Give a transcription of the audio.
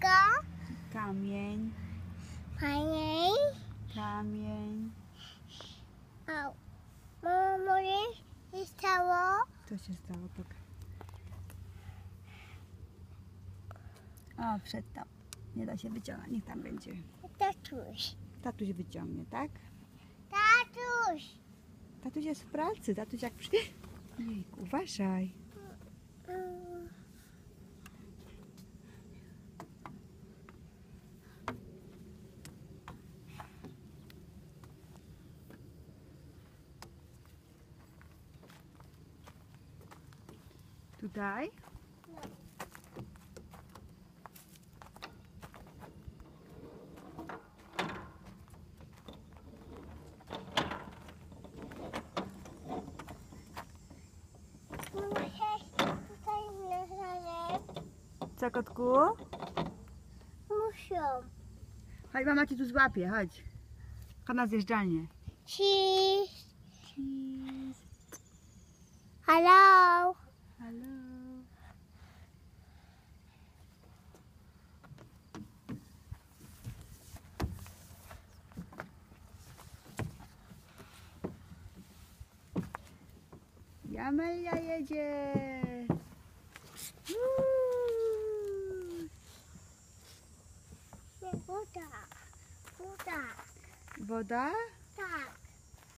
Kamień. Kamień. Kamień. Kamień. O. Może się stało? Co się stało? Pokaż. O, wszedł tam. Nie da się wyciągnąć, niech tam będzie. Tatuś. Tatuś wyciągnie, tak? Tatuś! Tatuś jest w pracy, tatuś jak przy... Jejku, uważaj. Tutaj? Co, kotku? Muszę. Chodź, mama ci tu złapie, chodź. Chodź na zjeżdżalnię. Cheese. Hello. Jamelia jedzie. Uuu. Woda. Woda. Woda?